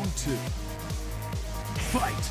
Round two. Fight!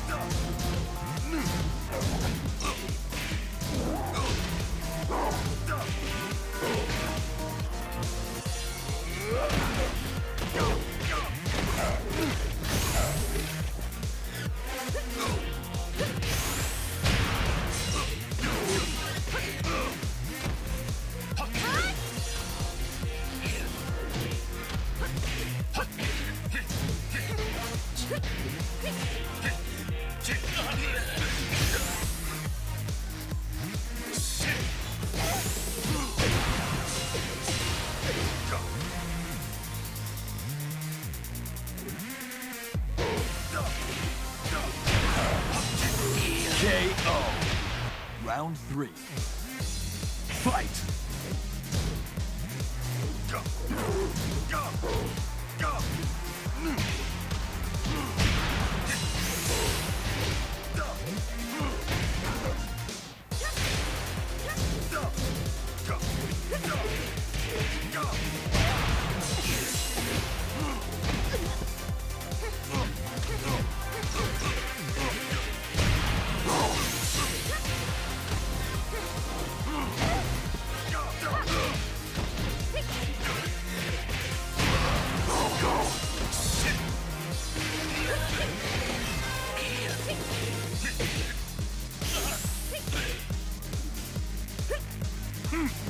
Mm-hmm.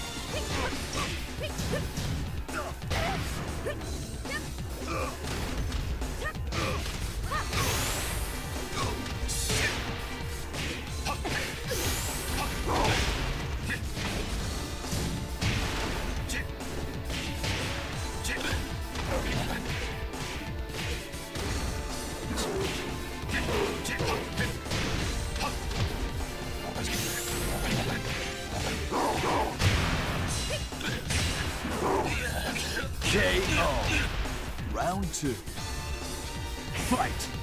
Yep! Two. Fight!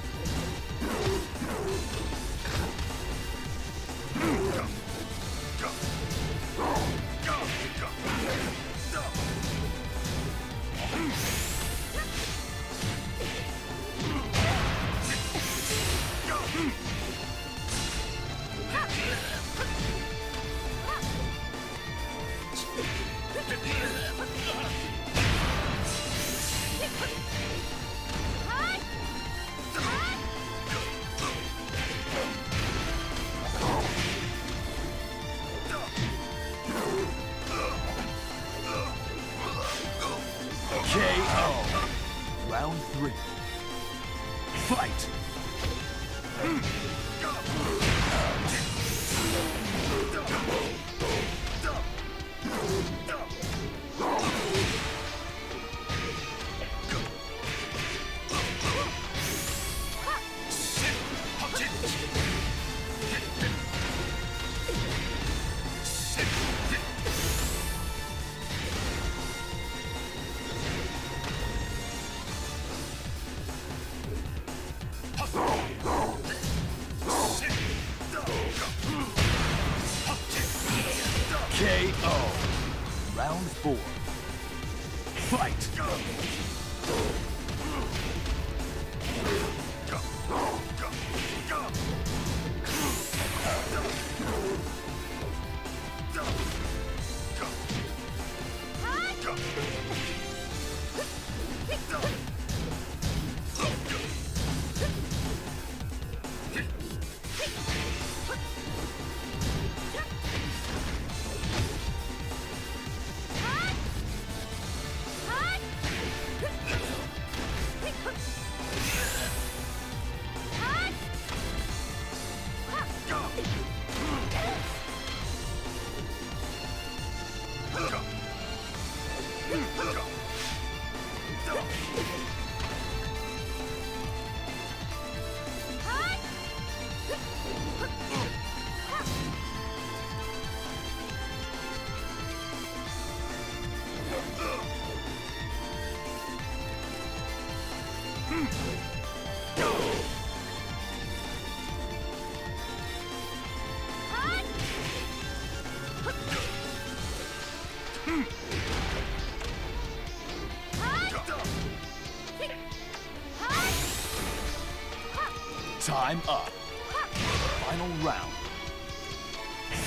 Time up. Final round.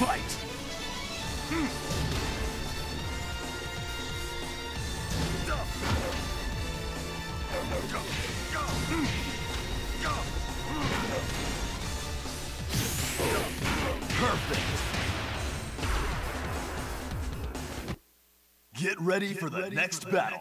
Fight. Perfect. Get ready for the next battle.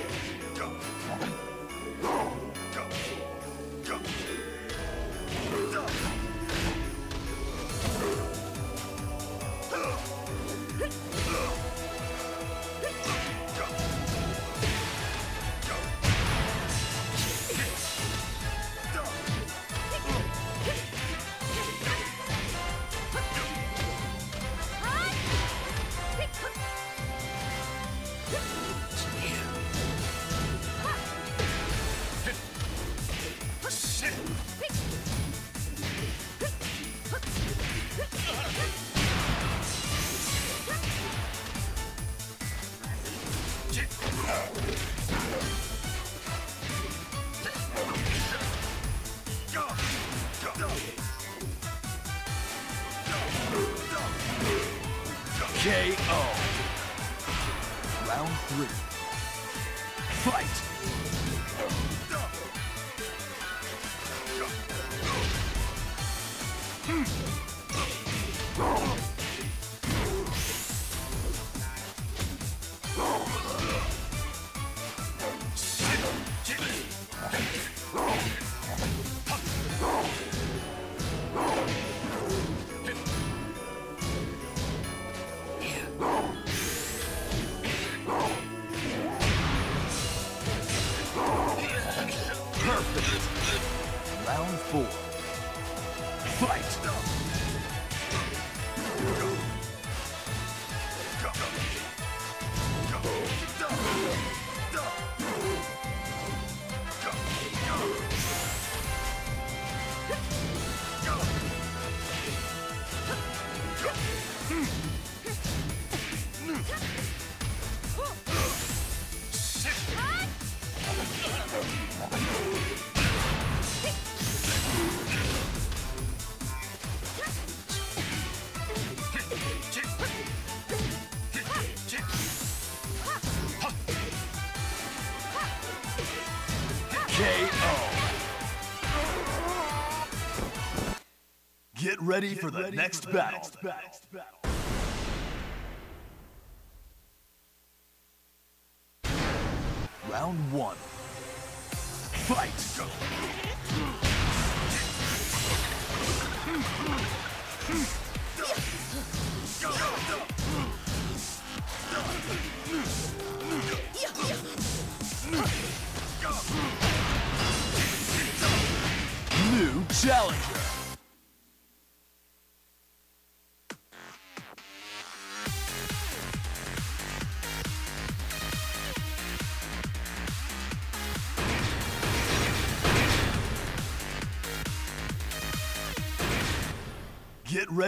Get ready for the next battle.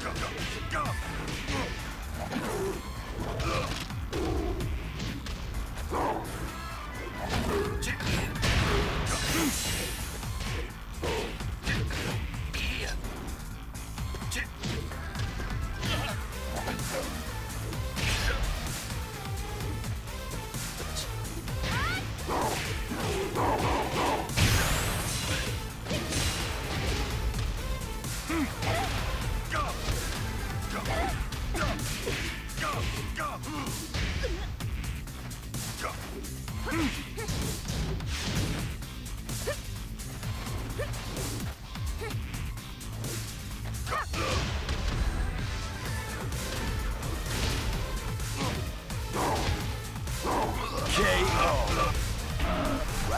Go. KO.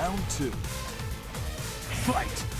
Round two. Fight!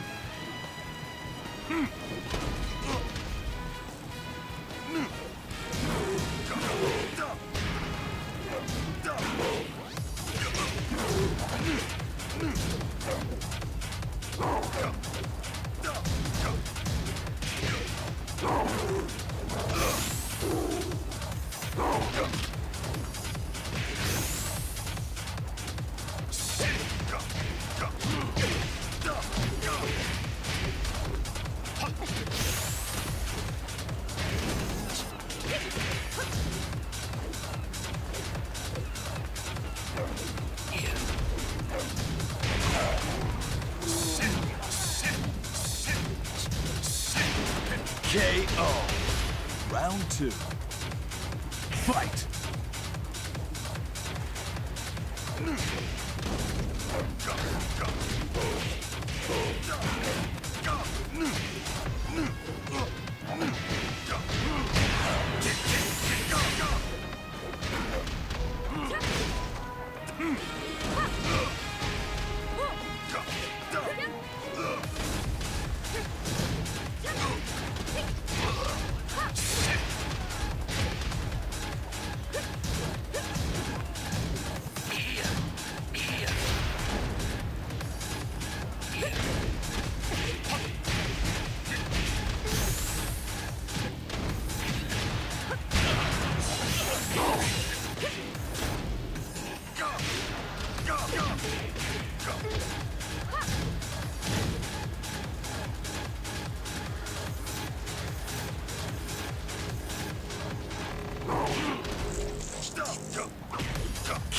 KO.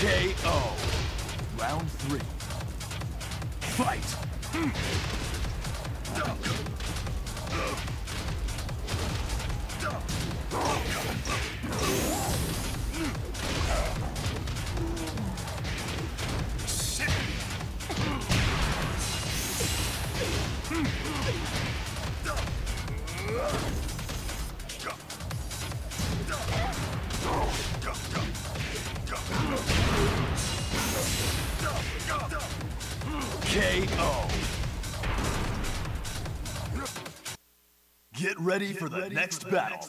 KO. Get ready for the next battle.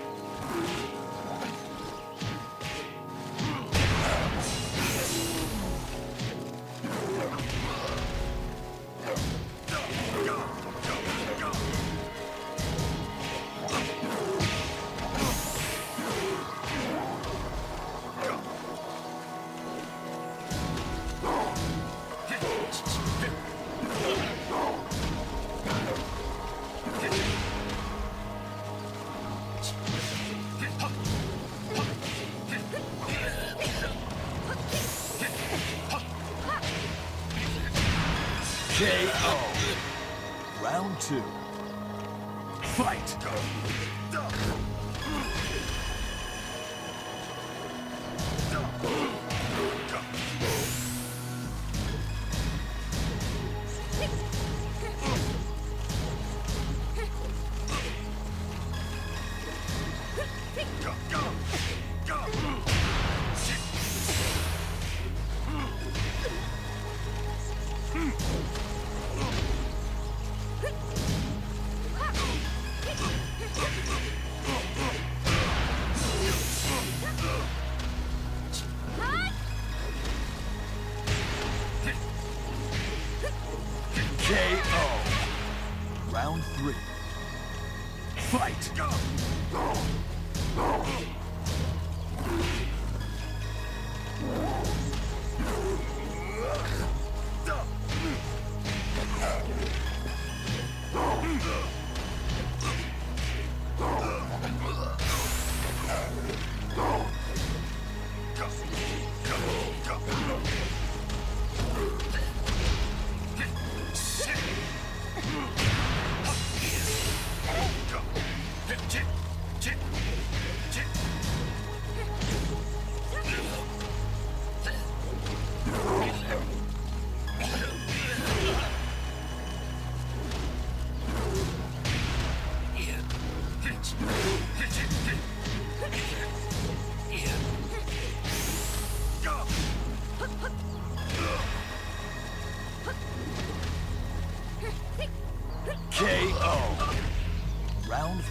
Round two. Fight!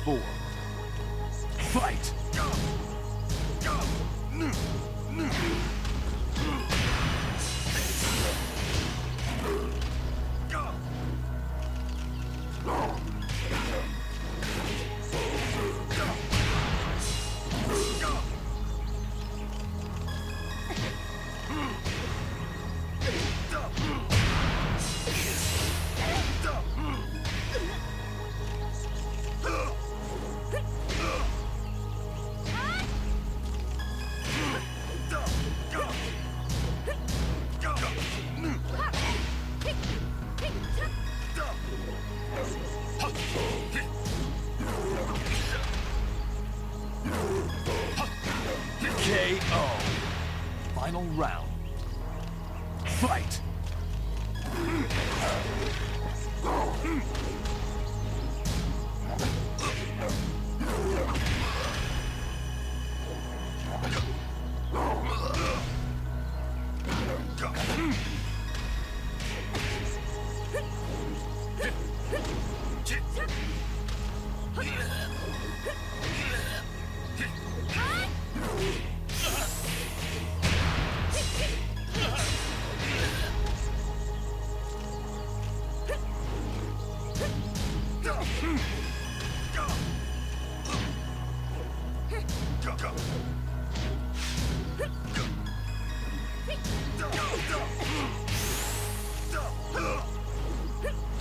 Four.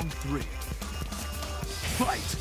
Round three. Fight!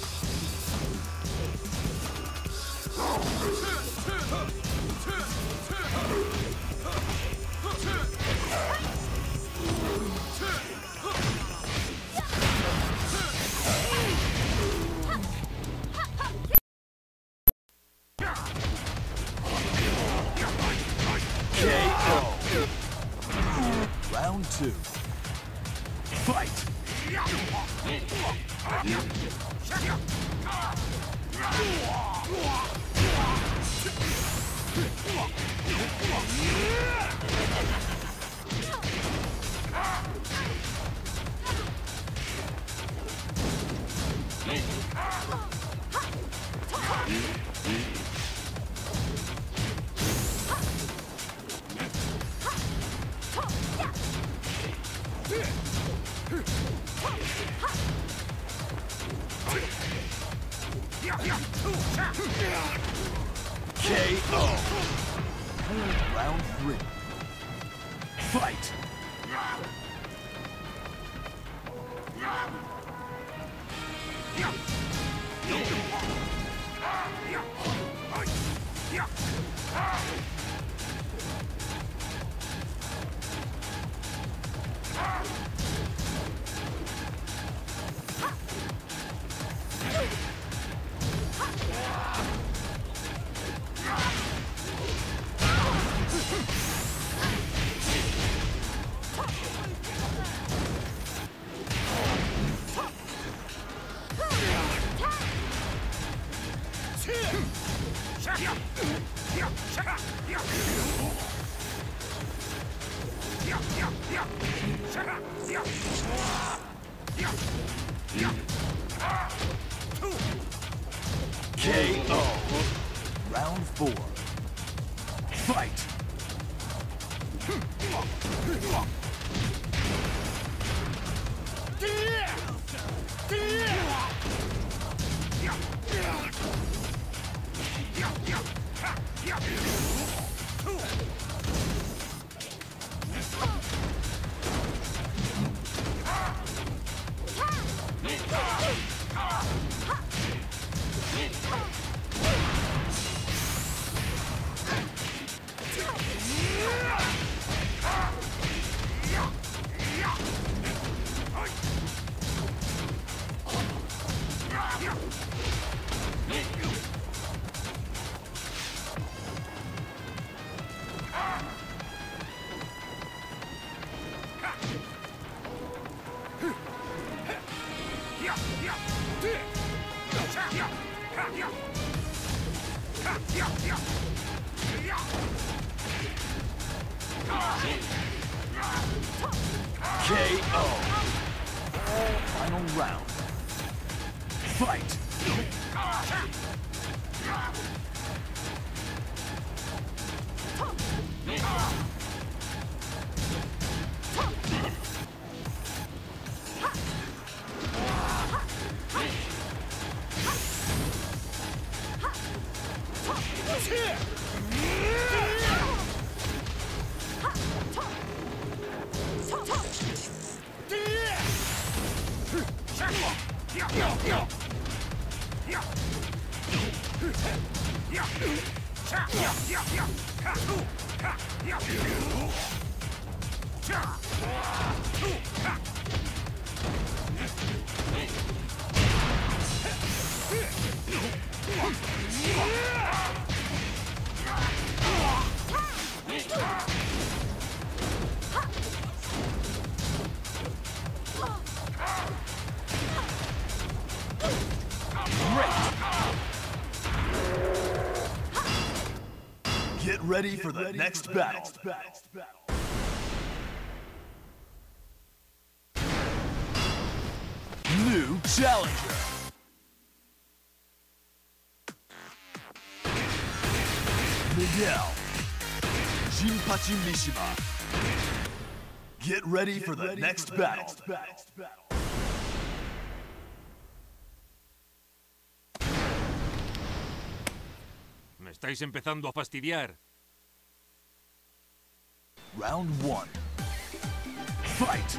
Yeah. Get ready for the next battle. New challenger. Miguel. Jinpachi Mishima. Get ready for the next battle. Me estáis empezando a fastidiar. Round one. Fight!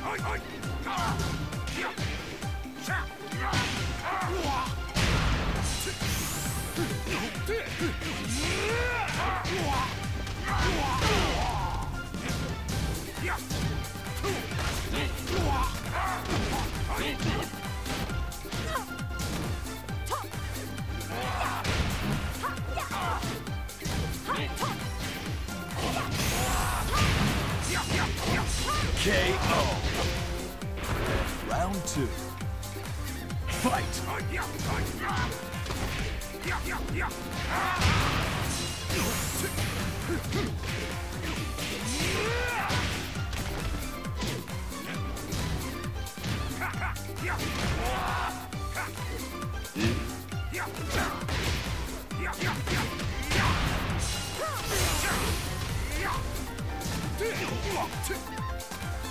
KO. Round two. Fight!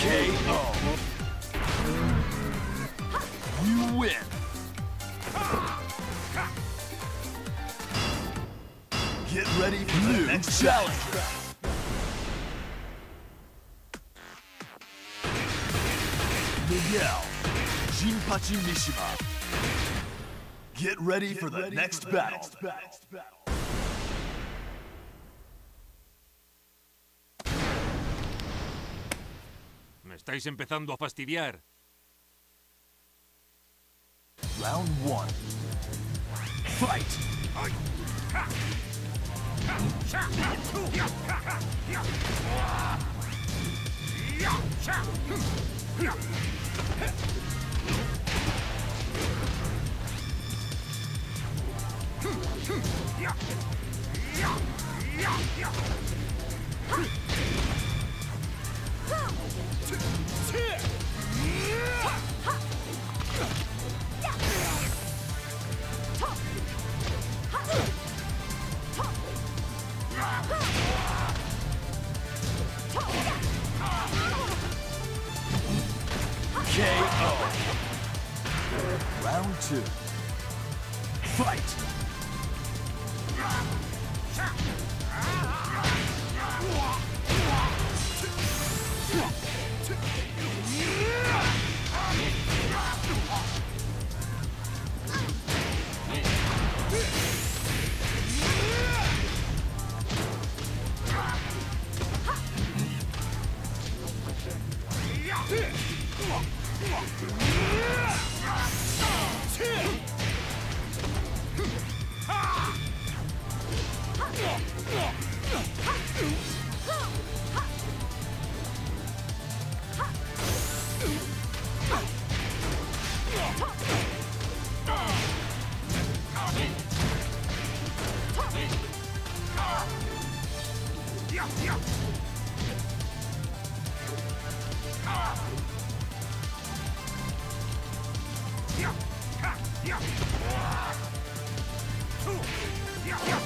KO. You win. Get ready for the next challenge. Miguel, Jinpachi Mishima. Get ready for the next battle. Me estáis empezando a fastidiar. Round one. Fight! two. Fight!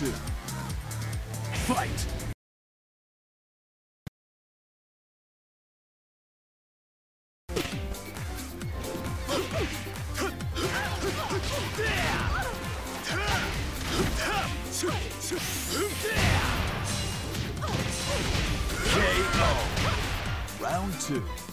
Two. Fight! KO. Round two.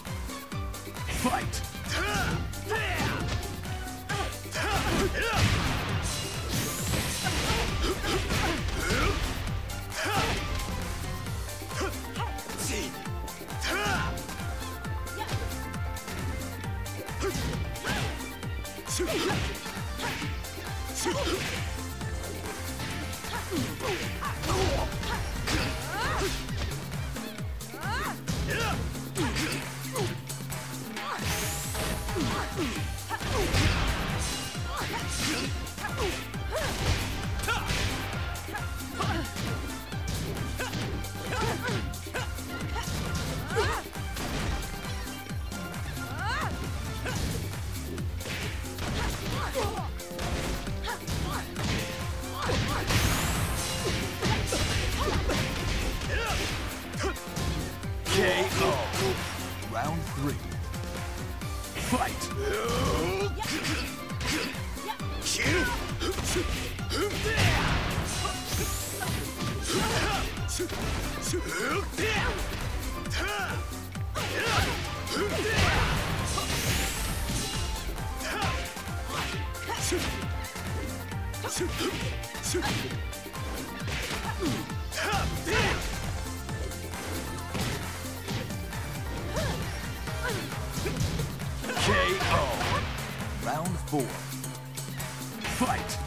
Fight!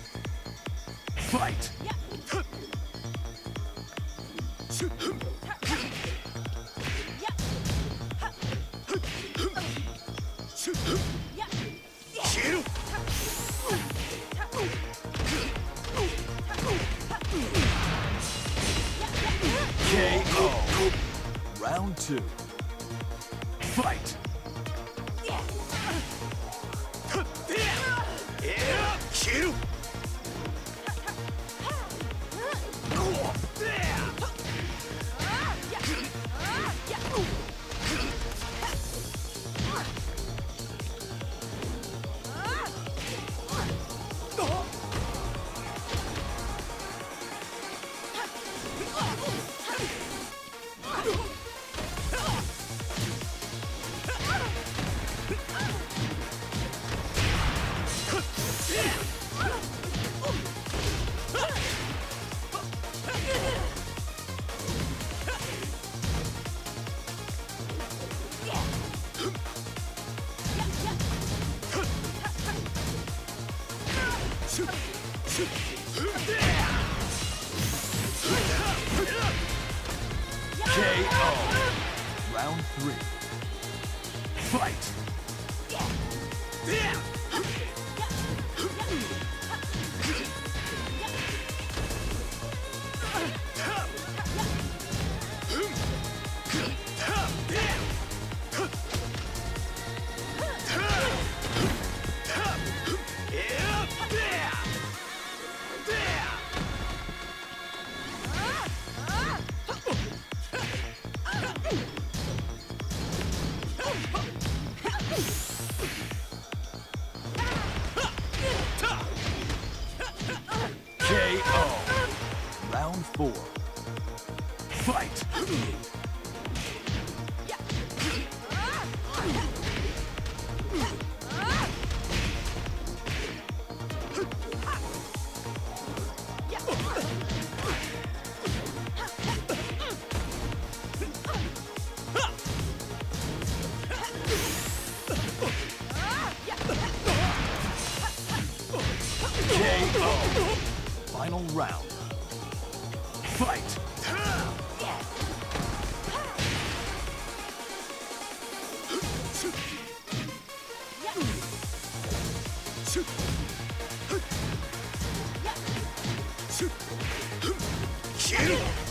KO.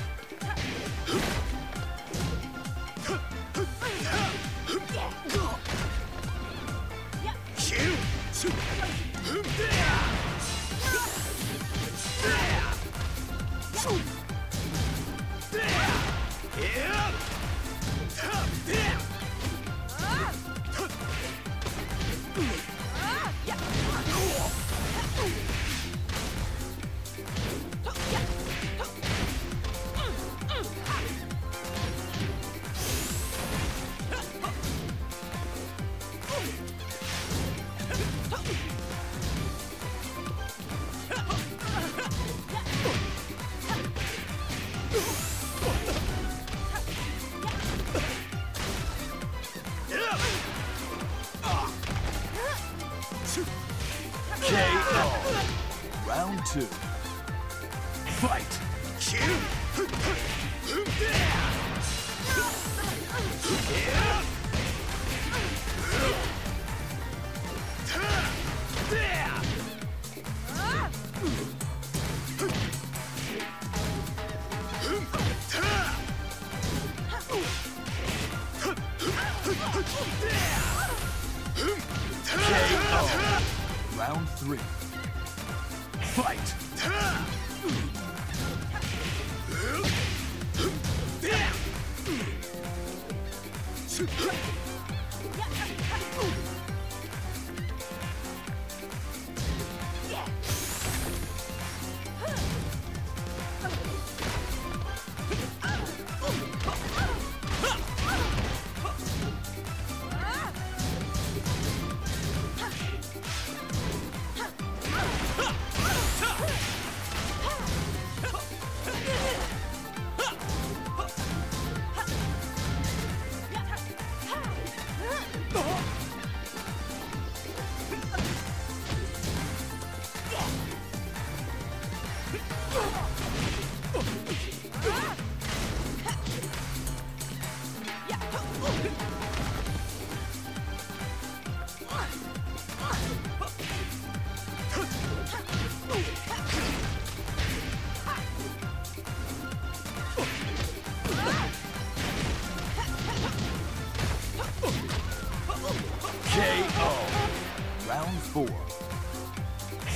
Four.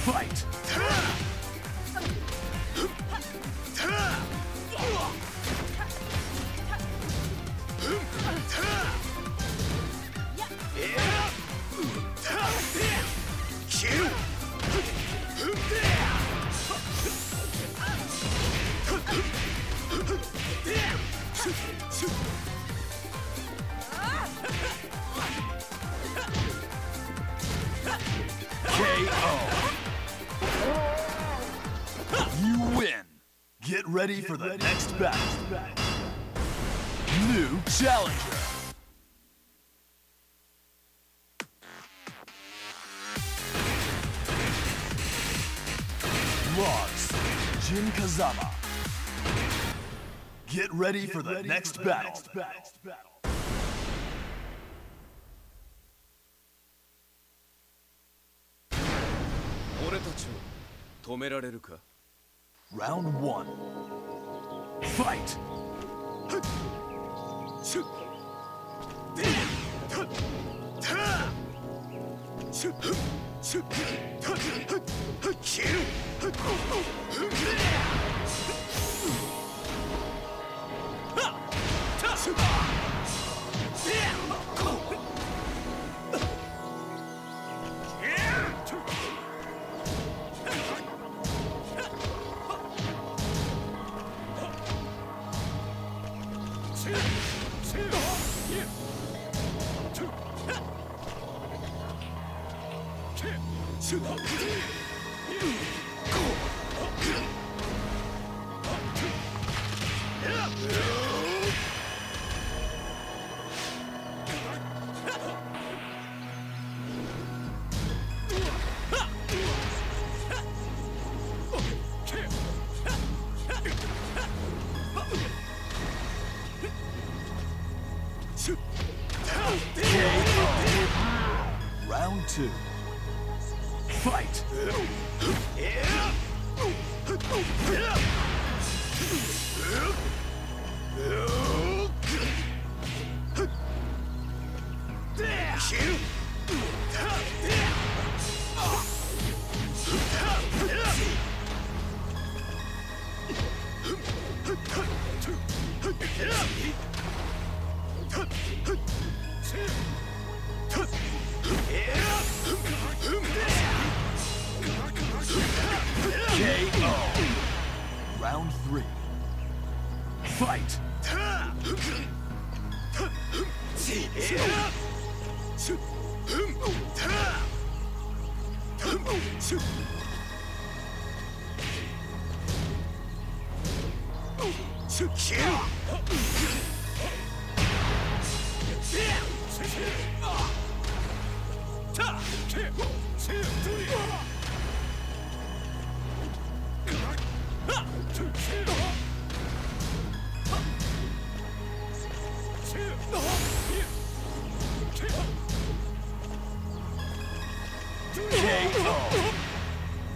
Fight. ready for the ready next battle. battle. New challenger. Lars. Jin Kazama. Get ready Get for the, ready next, for the battle. next battle. Round one. Fight. KO.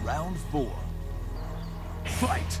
Round four. Fight.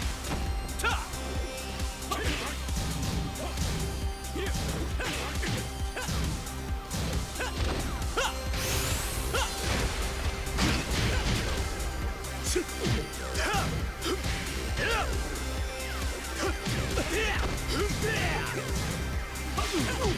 KO.